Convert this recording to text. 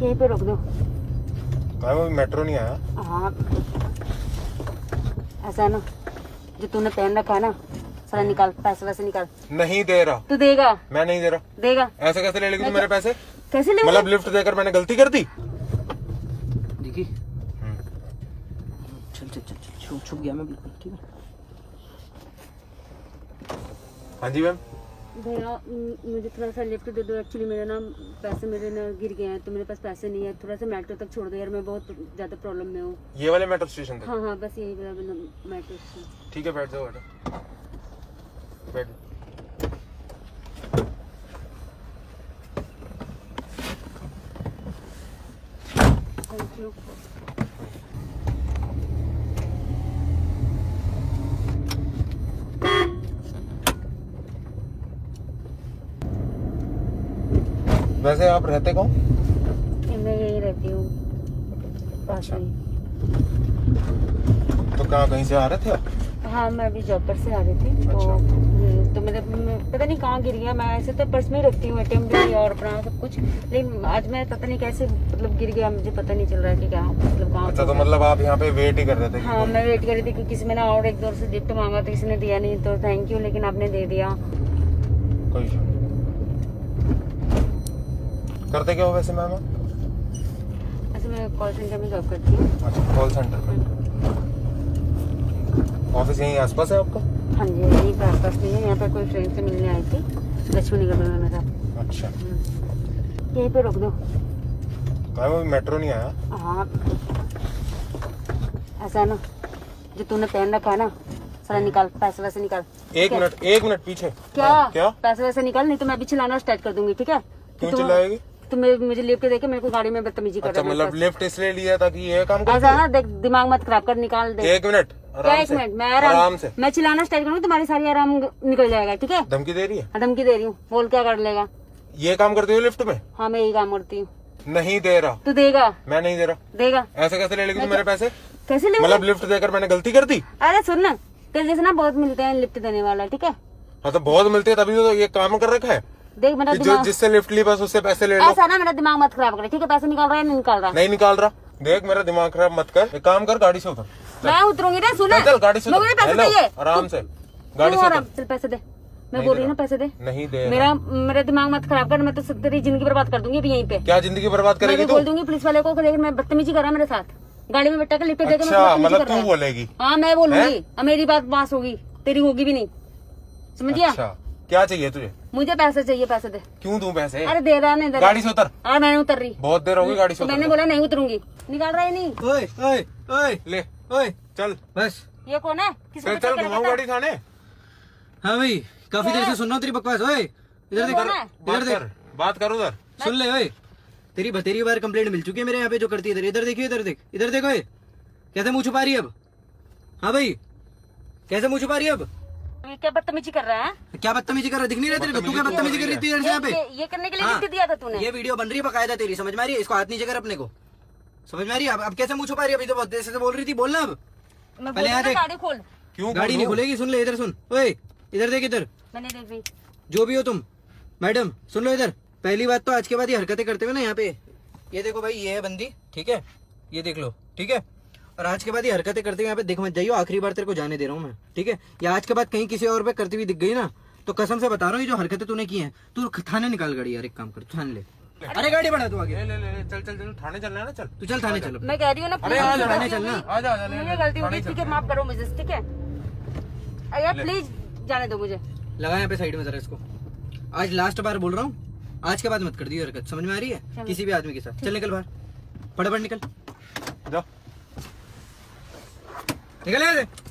यहीं पे रोक दो कहा वो मेट्रो नहीं आया? हाँ। ऐसा है ना जो तूने पहन रखा है ना सारा निकाल पैसे वैसे निकाल। नहीं दे रहा। तू देगा? मैं नहीं दे रहा। देगा? ऐसे कैसे ले लेगी तू मेरे पैसे? कैसे ले मतलब लिफ्ट देकर मैंने गलती कर दी? देखी? चल चल चल चल छुप छुप गया मैं बिल्कुल ठीक है? हाँ जी मैम। भैया मुझे थोड़ा सा लिफ्ट दे दो। एक्चुअली मेरे ना पैसे मेरे ना गिर गए हैं तो मेरे पास पैसे नहीं है। थोड़ा सा मेट्रो तक छोड़ दो यार मैं बहुत ज़्यादा प्रॉब्लम में हूँ। ये वाले मेट्रो स्टेशन हाँ हाँ बस यही मेट्रो स्टेशन ठीक है बैठ जाओ बैठो बैठ। थैंक यू वैसे आप रहते कौन? मैं यही रहती हूँ। अच्छा। तो कहाँ कहीं से आ रहे थे आप? हाँ मैं अभी जॉब पर से आ रही थी। तो अच्छा। हम्म, तो मेरे पता नहीं कहाँ गिर गया मैं ऐसे तो पर्स में रखती हूँ एटीएम भी और अपना सब कुछ। लेकिन आज मैं पता नहीं कैसे मतलब गिर गया मुझे पता नहीं चल रहा है कि क्या मतलब कहाँ अच्छा तो मतलब आप यहाँ पे वेट ही कर रहे थे हाँ मैं वेट कर रही थी कि किसी ने ना और एक दो से गिफ्ट मांगा तो किसी ने दिया नहीं तो थैंक यू लेकिन आपने दे दिया। कोई करते क्या हो वैसे मैम? ऐसे मैं कॉल सेंटर में जॉब करती हूँ। अच्छा कॉल सेंटर पे। ऑफ़िस यहीं आसपास है आपका? हाँ जी यहीं पे आसपास नहीं है। यहाँ पे कोई फ्रेंड से मिलने आई थी लक्ष्मी नगर में मेरा। अच्छा। हम्म। यहीं पे रोक दो कहा वो मेट्रो नहीं आया? हाँ। ऐसा है ना जो तूने पहन रखा है ना सारा निकाल पैसे वैसे निकाल। एक मिनट एक मिनट पीछे। क्या? हाँ, क्या? पैसे वैसे निकाल नहीं तो मैं अभी चलाना स्टार्ट कर दूँगी ठीक है? क्यों कि चिल्लाएगी? मेरे- मुझे लिफ्ट देखे मेरे को गाड़ी में बदतमीजी कर अच्छा है मतलब लिफ्ट इसलिए लिया ताकि ये काम। कर ऐसा ना देख दिमाग मत खराब कर निकाल दे। एक मिनट क्या एक मिनट मैं आराम आराम से। मैं चलाना स्टार्ट करूँगी तुम्हारी सारी आराम निकल जाएगा ठीक है? धमकी दे रही है? हाँ, धमकी दे रही हूँ। बोल क्या कर लेगा? ये काम करती हो लिफ्ट में? हाँ मैं यही काम करती हूँ। नहीं दे रहा। तू देगा? मैं नहीं दे रहा। देगा? ऐसे कैसे ले लेगी मेरे पैसे? कैसे ले मतलब लिफ्ट देकर मैंने गलती कर दी? अरे सुन ना कल जैसे ना बहुत मिलते हैं लिफ्ट देने वाला ठीक है? हाँ तो बहुत मिलते हैं तभी तो ये काम कर रखा है। देख मेरा दिमाग जिससे लिफ्ट ली बस उससे पैसे ले लो। ऐसा ना मेरा दिमाग मत खराब करे ठीक है? पैसे निकाल रहा है नहीं निकाल रहा? नहीं निकाल रहा। देख मेरा दिमाग खराब मत कर। एक काम कर गाड़ी से उतर। मैं उतरूँगी ना सुन चल गाड़ी से मुझे पैसे चाहिए। आराम से। गाड़ी से पैसे दे। मैं बोल रही हूँ ना पैसे दे। नहीं दे मेरा मेरा दिमाग मत खराब कर मैं तो तेरी ज़िंदगी बर्बाद कर दूँगी अभी यहीं पे। क्या ज़िंदगी बर्बाद करेगी बोल दूँगी पुलिस वाले को देख मैं बदतमीजी कर रहा मेरे साथ। गाड़ी में बैठा कर लिफ्ट देकर अच्छा मतलब तू बोलेगी। हाँ मैं बोलूँगी। मेरी बात पास होगी तेरी होगी भी नहीं। समझिया? अच्छा। क्या चाहिए तुझे? मुझे पैसे चाहिए पैसे दे। क्यों दूँ पैसे? अरे दे रहा नहीं दे गाड़ी से उतर। हाँ मैंने उतर। रही बहुत देर होगी गाड़ी से तो मैंने बोला नहीं उतरूँगी। निकाल रहा है नहीं। ओए ओए ओए। ले। ओए। चल। बस। ये कौन है? किसको चल घुमाऊ गाड़ी थाने। हाँ भाई काफ़ी देर से सुन रहा तेरी बकवास ओए। इधर देख है? इधर बात देख। बात कर उधर। सुन ले ओए। तेरी बतेरी बार कंप्लेंट मिल चुकी है मेरे यहाँ पे जो करती है इधर इधर देखिए इधर देख। इधर देखो ओए। कैसे मुँह छुपा रही है अब? हाँ भाई। कैसे मुँह छुपा रही है अब? ये क्या बदतमीजी कर रहा है? क्या बदतमीजी कर रहा है? दिख नहीं रहा तेरे तू क्या बदतमीजी कर रही थी यहाँ पे? ये, करने के लिए हाँ। दिया था तूने। ये वीडियो बन रही है बकायदा तेरी समझ में आ रही है? इसको हाथ नीचे कर अपने को। समझ में आ रही है? अब कैसे मुँह छुपा रही है? अभी तो बहुत देर से बोल रही थी बोलना अब। पहले यहाँ। गाड़ी खोल। क्यों गाड़ी नहीं खुलेगी सुन ले इधर सुन। ओए इधर देख इधर। मैंने देख जो भी हो तुम। मैडम सुन लो इधर। पहली बात तो आज के बाद ये हरकतें करते हुए ना यहाँ पे। ये देखो भाई ये है बंदी ठीक है? ये देख लो ठीक है? और आज के बाद ये हरकतें करते हुए यहाँ पे देख मत जाइयो आखिरी बार तेरे को जाने दे रहा हूँ मैं ठीक है? या आज के बाद कहीं किसी और पे करती हुई दिख गई ना तो कसम से बता रहा हूँ ये जो हरकतें तूने की हैं तू थाने निकाल गाड़ी यार एक काम कर थाने ले। अरे गाड़ी बढ़ा तू आगे। ले ले ले ले, चल चल चल थाने चलना है ना चल। तू चल थाने चलो। मैं कह रही हूँ ना अरे आ जा, थाने चलना। आ जा, आ जा, ले, गलती थाने होगी ठीक है माफ़ करो मुझे ठीक है? अरे प्लीज़ जाने दो मुझे। लगा यहाँ पे साइड में जरा इसको। आज लास्ट बार बोल रहा हूँ आज के बाद मत कर दी हरकत समझ में आ रही है? किसी भी आदमी के साथ। चल निकल बाहर। फटाफट निकल। जा। निकल से।